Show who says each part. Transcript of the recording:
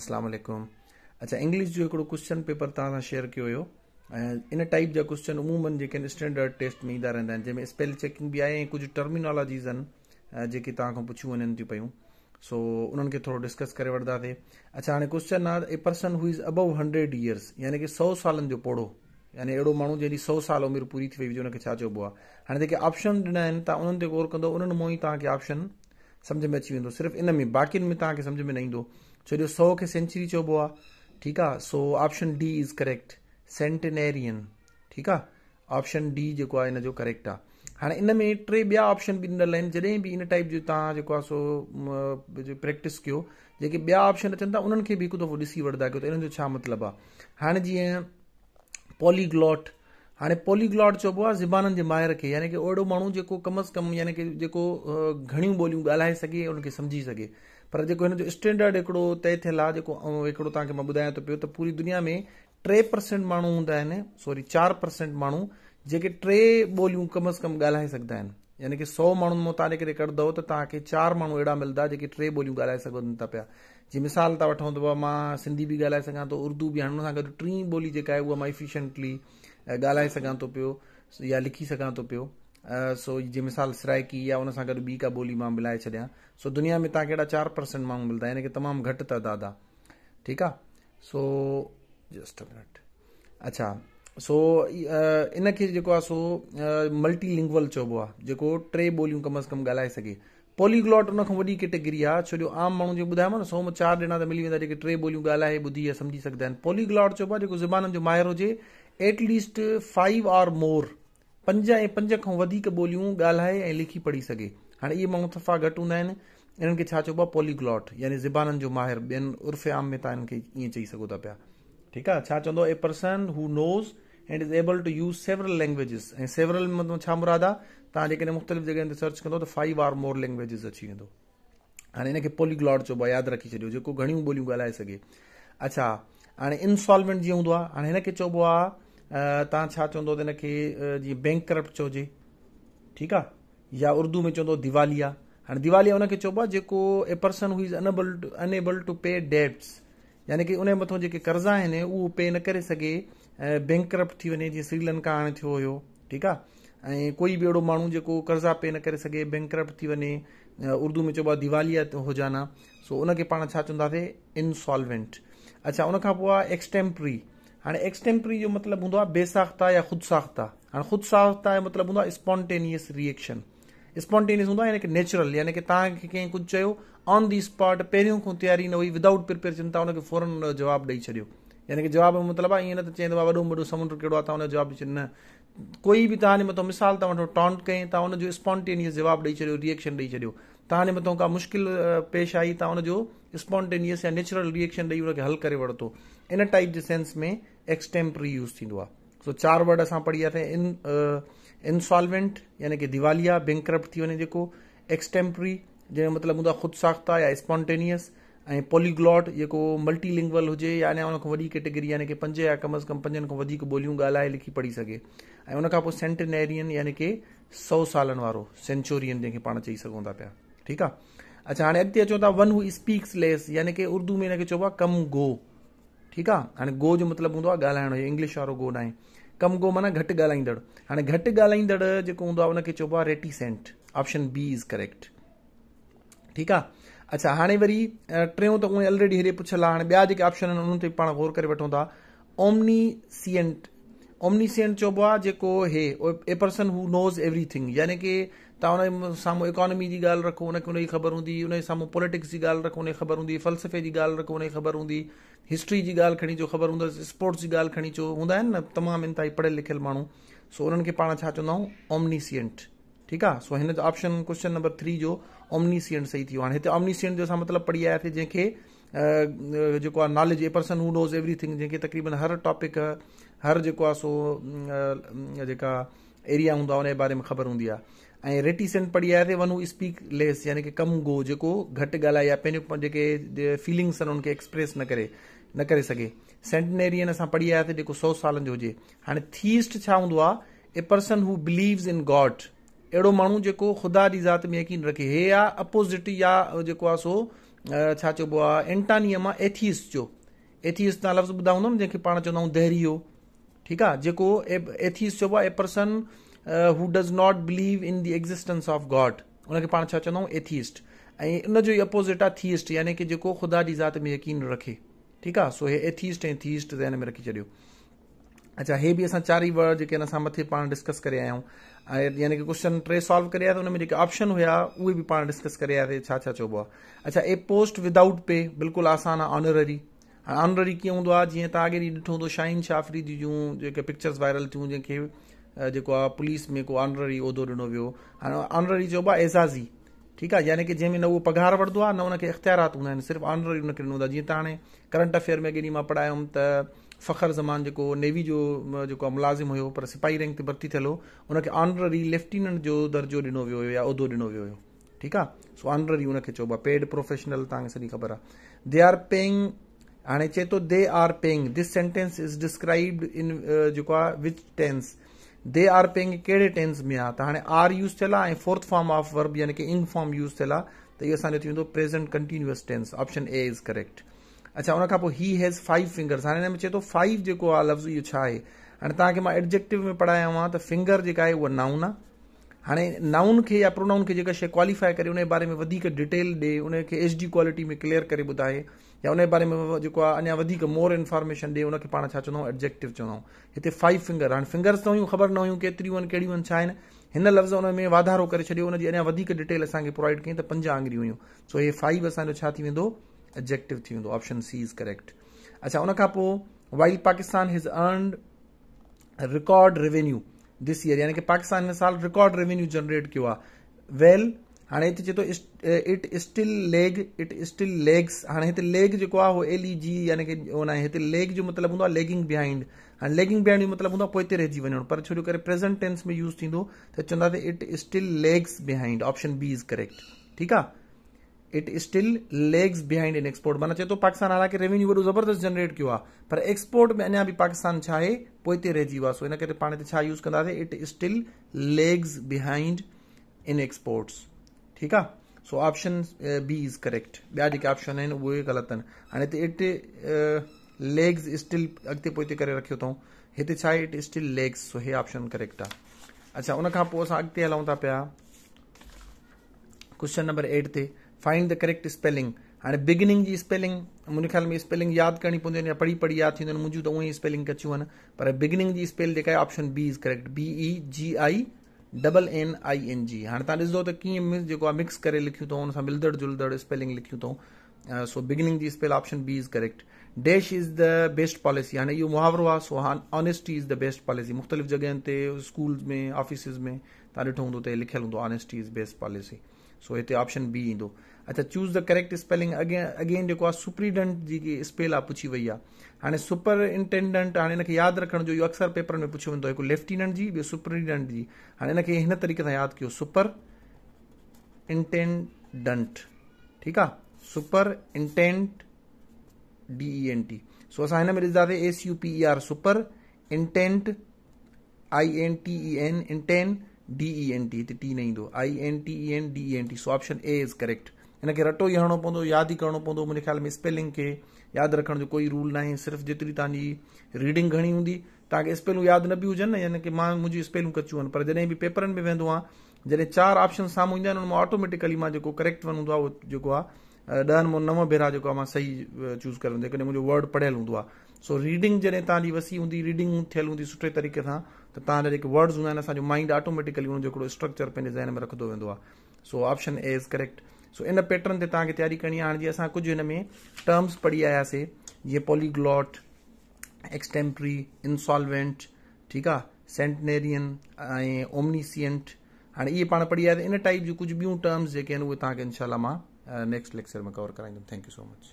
Speaker 1: वालेकुम अच्छा इंग्लिश जो हिकिड़ो क्वेश्चन पेपर तव्हां सां शेयर कयो हुयो ऐं इन टाइप जा क्वेश्चन उमूमनि जेके आहिनि स्टैंडर्ड टेस्ट में ईंदा रहंदा आहिनि जंहिंमें स्पेल चेकिंग बि आहे ऐं कुझु टर्मिनोलॉजीस आहिनि जेके तव्हां खां पुछियूं वञनि थियूं पयूं सो उन्हनि खे थोरो डिस्कस करे वठंदासीं अच्छा हाणे क्वेश्चन आहे a person who is above hundred years यानी की सौ सालनि जो पढ़ो यानी अहिड़ो माण्हू जंहिंजी सौ साल उमिरि पूरी थी वई हुजे हुनखे छा चइबो आहे हाणे जेके ऑप्शन ॾिना आहिनि तव्हां उन्हनि ते गौरु कंदव उन्हनि मां ई तव्हांखे में अची वेंदो सिर्फ़ु इन में बाक़ियुनि में तव्हांखे सम्झि में न ईंदो छो जो सौ खे सेंचुरी चइबो आहे ठीकु आहे so option D is correct centenarian ठीकु आहे ऑप्शन डी जेको आहे इन जो करेक्ट आहे हाणे इन में टे ॿिया ऑप्शन बि ॾिनल आहिनि जॾहिं बि इन टाइप जो तव्हां जेको आहे सो प्रैक्टिस कयो जेके ॿिया ऑप्शन अचनि था उन्हनि खे बि हिकु दफ़ो ॾिसी वठंदा कयो त इन्हनि जो छा मतिलबु आहे हाणे जीअं पॉलीग्लॉट हाणे पॉलीग्लॉट चइबो आहे ज़बाननि जे माहिर खे यानी की अहिड़ो माण्हू जेको कम अज़ कम यानी की जेको घणियूं ॿोलियूं ॻाल्हाए सघे उनखे सम्झी सघे पर जेको हिन जो स्टैंडर्ड हिकिड़ो तय थियल आहे जेको हिकिड़ो तव्हांखे मां ॿुधायां थो पियो त पूरी दुनिया में टे परसेंट माण्हू हूंदा आहिनि सॉरी चारि परसेंट माण्हू जेके टे ॿोलियूं कम अज़ कम ॻाल्हाए सघंदा आहिनि यानी की सौ माण्हुनि मां तव्हां जेकॾहिं कढंदव त तव्हांखे चारि माण्हू अहिड़ा मिलंदा जेके टे ॿोलियूं ॻाल्हाए सघनि था पिया जीअं मिसाल तव्हां वठूं त मां सिंधी बि ॻाल्हाए सघां थो उर्दू बि हाणे हुन सां गॾु टीं ॿोली जेका आहे उहा मां इफ़िशंटली ॻाल्हाए सघां थो पियो या लिखी सघां थो पियो सो जीअं मिसाल सिराइकी या उन सां गॾु ॿी का ॿोली मां मिलाए छॾियां सो दुनिया में तव्हांखे अहिड़ा चारि परसेंट माण्हू मिलंदा यानी हिनखे तमामु घटि तइदादु आहे ठीकु आहे सो जस्ट मिनट अच्छा सो इन खे जेको आहे सो मल्टी लिंगवल चइबो आहे जेको टे ॿोलियूं कम अस कम ॻाल्हाए सघे पोलीग्लॉट खां वॾी कैटेगरी आहे छो जो आम माण्हू जीअं ॿुधायो न सो में चारि ॼणा त मिली वेंदा जेके टे ॿोलियूं ॻाल्हाए ॿुधी या सम्झी सघंदा आहिनि पोलीग्लॉट चइबो आहे जेको ज़बाननि जो माहिर हुजे एटलीस्ट फाइव आर मोर पंज ऐं पंज खां वधीक ॿोलियूं ॻाल्हाए ऐं लिखी पढ़ी सघे हाणे इहे माण्हू सफ़ा घटि हूंदा आहिनि इन्हनि खे छा चइबो आहे पोलीग्लॉट यानी ज़िबाननि जो माहिर ॿियनि उर्फ़ आम में तव्हां खे ईअं चई सघो था पिया ठीकु आहे छा चवंदो a person who knows and is able to use several languages ऐं सेवरल मतिलबु छा मुराद आहे तव्हां जेकॾहिं मुख़्तलिफ़ जॻहियुनि ते सर्च कंदो त फाइव आर मोर लैंग्वेजिस अची वेंदो हाणे हिनखे पोलीग्लॉट चइबो आहे यादि रखी छॾियो जेको घणियूं ॿोलियूं ॻाल्हाए सघे अच्छा हाणे इंस्टॉलमेंट जीअं हूंदो आहे हाणे हिनखे चइबो आहे तव्हां छा चवंदो त हिन खे जीअं बैंक करप्ट चवजे ठीकु आहे या उर्दू में चवंदो दिवाली आहे हाणे दिवाली हुनखे चइबो आहे जेको a person who is unable to unable to pay debts यानी की उन जे मथां जेके कर्ज़ा आहिनि उहो पे न करे सघे बैंक करप्ट थी वञे जीअं श्रीलंका हाणे थियो हुयो ठीकु आहे ऐं कोई बि अहिड़ो माण्हू जेको कर्ज़ा पे न करे सघे बैंक करप्ट थी वञे उर्दू में चइबो आहे दिवालीअ हुजाना सो उनखे पाण छा चवंदासीं इन्सॉल्वेंट अच्छा उनखां पोइ आहे एक्सटेम्प्री हाणे एक्सटेम्प्री जो मतिलबु हूंदो आहे बेसाख्ता या ख़ुदि साख़्ता हाणे ख़ुदि साख़्ता जो मतिलबु हूंदो आहे स्पॉन्टेनियस रिएक्शन स्पॉन्टेनियस हूंदो आहे यानी की नेचुरल यानी की तव्हांखे कंहिं कुझु चयो ऑन दी स्पॉट पहिरियों खां तयारी न हुई विदाउट प्रिपेरेशन तव्हां हुनखे फौरन जवाबु ॾेई छॾियो यानी की जवाब जो मतिलबु आहे ईअं न त चवंदो आहे वॾो वॾो समुंड कहिड़ो आहे तव्हां हुनजो जवाबु ॾेई न कोई बि तव्हांजे मथां मिसाल तव्हां वठो टॉन्ट कयईं तव्हां हुनजो स्पॉन्टेनियस जवाबु ॾेई छॾियो रिएक्शन ॾेई छॾियो तव्हांजे मथां का मुश्किल पेश आई तव्हां हुनजो स्पॉन्टेनियस या नेचुरल रिएक्शन ॾेई हुनखे हल करे वरितो इन टाइप जे सेंस में एक्सटेम्प्री यूज़ थींदो आहे सो चारि वर्ड असां पढ़ियासीं इन इंसॉल्वेंट यानी की दिवालिया बैंक्रप्ट थी वञे जेको एक्सटेम्प्री जंहिंजो मतिलबु हूंदो आहे ख़ुदि साख़्ता या स्पॉन्टेनियस ऐं पोलीग्लॉड जेको मल्टीलिंग्वल हुजे या अञा हुन खां वॾी कैटेगरी यानी की पंज या कम अज़ कम पंजनि खां वधीक ॿोलियूं ॻाल्हाए लिखी पढ़ी सघे ऐं उनखां पोइ सेंटिनैरियन यानी की सौ सालनि वारो सेंचुरियन जंहिंखे पाण चई सघूं था पिया ठीकु आहे अच्छा हाणे अॻिते अचो था वन हू स्पीक्स लेस यानी की उर्दू में हिनखे चइबो आहे कम गो ठीकु आहे हाणे गो जो मतिलबु हूंदो आहे ॻाल्हाइण जो इंग्लिश वारो गो न आहे कम गो माना घटि ॻाल्हाईंदड़ हाणे घटि ॻाल्हाईंदड़ जेको हूंदो आहे हुनखे चइबो आहे reticent option B is correct ठीकु आहे अच्छा हाणे वरी टियों त उहे ऑलरेडी हेॾे पुछल आहे हाणे ॿिया जेके ऑप्शन आहिनि उन्हनि ते पाण गौर करे वठूं था ओमनीसीएंट ओमनीसियंट चइबो आहे जेको हे a person who knows everything यानी की तव्हां हुन साम्हूं इकोनॉमी जी ॻाल्हि रखो हुनखे हुनजी ख़बर हूंदी हुन जे साम्हूं पॉलिटिक्स जी ॻाल्हि रखो हुनजी ख़बर हूंदी फ़लसफ़े जी ॻाल्हि रखो हुनजी ख़बर हूंदी हिस्ट्री जी ॻाल्हि खणी अचो ख़बर हूंदो स्पोर्ट्स जी ॻाल्हि खणी अचो हूंदा आहिनि न तमामु इन ताईं पढ़ियल लिखियल माण्हू सो हुननि खे पाण छा चवंदा आहियूं ओमनीसियंट ठीकु आहे सो हिन जो ऑप्शन क्वेश्चन नंबर थ्री जो ओमनीसियंट सही थी वियो हाणे हिते ओमनीसियंट जो असां मतिलबु पढ़ी आयासीं जंहिंखे जेको आहे knowledge a person who knows everything जंहिंखे तक़रीबन हर टॉपिक हर जेको आहे सो जेका एरिया हूंदो हूंदा उनजे बारे में ख़बर हूंदी आहे ऐं रेटीसेंट पढ़ी आहे वन हू स्पीक लेस यानी की कम गो जेको घटि ॻाल्हाए या पंहिंजो जेके फीलिंग्स आहिनि उनखे एक्सप्रेस न करे न करे सघे सेंटनेरियन असां पढ़ी आयासीं जेको सौ सालनि जो हुजे हाणे थीस्ट छा हूंदो आहे a person who believes in God अहिड़ो माण्हू जेको ख़ुदा जी ज़ात में यकीन रखे हे आहे अपोज़िट या जेको आहे सो छा चइबो आहे एंटानियम आहे एथीस जो एथीस तव्हां लफ़्ज़ ॿुधाऊं जंहिंखे पाण चवंदा आहियूं दहरियो ठीकु आहे जेको एथीस चइबो आहे a person who does not believe in the existence of God उन खे पाण छा चवंदा आहियूं एथीस्ट ऐं उन जो ई अपोज़िट आहे थीस्ट यानी की जेको ख़ुदा जी ज़ात में यकीन रखे ठीकु आहे सो हे एथीस्ट ऐं थीस्ट ज़हन में रखी छॾियो अच्छा हे बि असां चारि ई वर्ड जेके हिन सां मथे पाण डिस्कस करे आया आहियूं ऐं यानी कि क्वेश्चन टे सॉल्व करे आयासीं उन में जेके ऑप्शन हुया उहे बि पाण डिस्कस करे आयासीं छा छा चइबो आहे अच्छा ए पोस्ट विदाउट पे बिल्कुलु आसान आहे ऑनररी हाणे ऑनररी कीअं हूंदो आहे जीअं तव्हां अॻे ॾींहुं ॾिठो हूंदो शाईन शाफरी जी जूं जेके पिक्चर्स वायरल थियूं जंहिंखे जेको आहे पुलिस में को ऑनररी उहिदो ॾिनो वियो हाणे ऑनररी चइबो आहे एज़ाज़ी ठीकु आहे यानी की जंहिंमें न उहो पघार वठंदो आहे न उनखे इख़्तियारात हूंदा आहिनि सिर्फ़ु ऑनररी हुनखे ॾिनो आहे जीअं त हाणे करंट अफेयर में केॾी मां पढ़ायुमि त फ़ख्र ज़मान जेको नेवी जो जेको आहे मुलाज़िम हुयो पर सिपाही रैंक ते भर्ती थियलु हो हुनखे ऑनररी लेफ्टिनेंट जो दर्जो ॾिनो वियो हुयो या उहिदो ॾिनो वियो हुयो ठीकु आहे सो ऑनररी हुनखे चइबो आहे पेड प्रोफेशनल तव्हांखे सॼी ख़बर आहे दे आर पेइंग हाणे चए थो they are paying this sentence is described in जेको आहे which tense they are paying कहिड़े टेंस में आहे त हाणे आर यूज़ थियल आहे ऐं फोर्थ फॉर्म ऑफ वर्ब यानी की इन फॉर्म यूज़ थियल आहे त इहो असांजो थी वेंदो present continuous tense option A is correct अच्छा खां पोइ ही हैज़ फाइव फिंगर्स हाणे हिन में चए थो फाइव जेको आहे लफ़्ज़ इहो छा आहे हाणे तव्हांखे मां एडजेक्टिव में पढ़ायो आहियां त फिंगर जेका आहे उहा नाउन आहे हाणे नाउन खे या प्रोनाउन खे जेका शइ क्वालिफाई करे उनजे बारे में वधीक डिटेल ॾे उनखे एच डी क्वालिटी में क्लियर करे ॿुधाए या उन जे बारे में जेको आहे अञा वधीक मोर इंफॉर्मेशन ॾिए हुनखे पाण छा चवंदा आहियूं एब्जेक्टिव चवंदा आहियूं हिते फाइव फिंगर हाणे फिंगर्स त हुयूं ख़बर न हुयूं केतिरियूं आहिनि कहिड़ियूं आहिनि छा आहिनि हिन लफ़्ज़ हुन में वाधारो करे छॾियो हुन अञा वधीक डिटेल असांखे प्रोवाइड कयईं त पंज आंगरियूं हुयूं सो हे फाइव असांजो छा थी वेंदो एबजेक्टिव थी वेंदो ऑप्शन सी इज़ करेक्ट अच्छा उनखां पोइ while Pakistan has earn record revenue this year यानी की पाकिस्तान हिन साल रिकॉड रेवेन्यू जनरेट कयो आहे वेल हाणे हिते चए थो it still lag it still lags हाणे हिते लेग जेको आहे उहो एल ई जी यानी की न हिते लेग जो मतिलबु हूंदो आहे लेगिंग बिहाइंड हाणे लेगिंग बिहाइंड जो मतिलबु हूंदो आहे पोइ हिते रहिजी वञण पर छो जो करे प्रेसेंट टेंस में यूस थींदो त चवंदासीं it still lags behind option B is correct ठीकु आहे it still lags behind in export माना चए थो पाकिस्तान हालांकी रेवेन्यू वॾो ज़बरदस्तु जनरेट कयो आहे पर एक्सपोर्ट में अञा बि पाकिस्तान छाहे पोइ हिते रहिजी वियो आहे सो हिन करे पाण हिते छा यूज़ कंदासीं it still lags behind in exports ठीक है so option B is correct Bihar option है अच्छा, वो ग़लति आहिनि इट लेग्स स्टिल अगत पोइते कर रखो अथऊं हिते तो इट स्टिल लेग्स सो हे ऑप्शन करेक्ट आ अच्छा उन अगत हलूँ था क्वेश्चन नंबर एट से फाइंड द करेक्ट स्पेलिंग हाँ बिगिनिंग की स्पेलिंग मुझे ख़्याल में स्पेलिंग याद करनी पवंदियूं या पढ़ी पढ़ी याद थींदियूं आहिनि तो त स्पेलिंग कचियूं पर बिगिनिंग की स्पेल जेका option B is correct B E G I double N I N G हाणे तव्हां ॾिसंदो त कीअं जेको आहे मिक्स करे लिखियूं अथऊं हुन सां मिलदड़ जुलदड़ स्पेलिंग लिखियूं अथऊं so beginning ji spell option B is correct dash is the best policy हाणे इहो मुहावरो आहे सो हा honesty is the best policy मुख़्तलिफ़ जॻहियुनि ते स्कूल्स में ऑफिसिस में तव्हां ॾिठो हूंदो त लिखियलु हूंदो honesty is best policy so हिते ऑप्शन बी ईंदो अच्छा choose the correct spelling again जेको आहे सुप्रीडेंट जी स्पेल आहे पुछी वई आहे हाणे सुपर इंटेंडेंट हाणे हिनखे यादि रखण जो इहो अक्सर पेपर में पुछियो वेंदो हिकु लेफ्टिनेंट जी ॿियो सुप्रीडेंट जी हाणे हिनखे हिन तरीक़े सां यादि कयो सुपर इंटेंडंट ठीकु आहे super intent D E N T so असां हिन में ॾिसंदासीं S U P E R super intent I N T E N intent D E T हिते टी न ईंदो I N T E N D E N T so option A is correct खे रटो ई हणणो पवंदो यादि ई करणो पवंदो मुंहिंजे ख़्याल में स्पेलिंग खे यादि रखण जो कोई रूल न आहे सिर्फ़ु जेतिरी तव्हांजी रीडिंग घणी हूंदी तव्हांखे स्पेलूं यादि न बि हुजनि न यानी की मां मुंहिंजी स्पेलूं कचियूं आहिनि पर जॾहिं बि पेपरनि में वेंदो आहे जॾहिं चारि ऑप्शन साम्हूं ईंदा आहिनि उन मां ऑटोमेटिकली मां जेको करेक्ट वन हूंदो आहे उहो जेको आहे ॾहनि मां नव भेरा जेको आहे मां सही चूज़ कयलु जेकॾहिं मुंहिंजो वर्ड पढ़ियलु हूंदो आहे सो रीडिंग जॾहिं तव्हांजी वसी हूंदी रीडिंग थियल हूंदी सुठे तरीक़े सां त तव्हांजा जेके वर्ड्स हूंदा आहिनि असांजो माइंड ऑटोमेटिकली हुनजो हिकिड़ो स्ट्रक्चर पंहिंजे ज़हन में रखंदो वेंदो आहे so option A is correct so इन पैटर्न ते तव्हांखे तयारी करणी आहे हाणे जीअं असां कुझु हिन में टर्म्स पढ़ी आयासीं जीअं पॉलीग्लॉट एक्सटेम्प्री इंसॉल्वेंट ठीकु आहे सेंटनेरियन ऐं ओमनीसियंट हाणे इहे पाण पढ़ी आयासीं इन टाइप जूं कुझु ॿियूं टर्म्स जेके आहिनि उहे तव्हांखे इनशाला मां नेक्स्ट लेक्चर में कवर कराईंदुमि थैंक्यू सो मच